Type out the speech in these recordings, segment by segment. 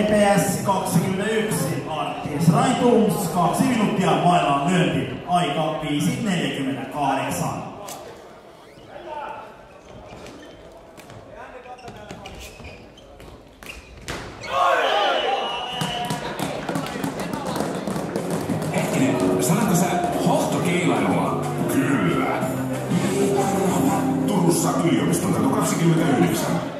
TPS 21, Arttis Raitums 2 minuuttia, mailaan lyönti, aika 5.48. Hetkinen, sanotko sä? Kyllä. Turussa yliopiston katu 29.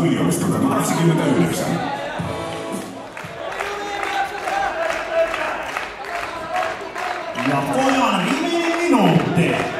Katu 29. Ja pojan viimeinen minuutti.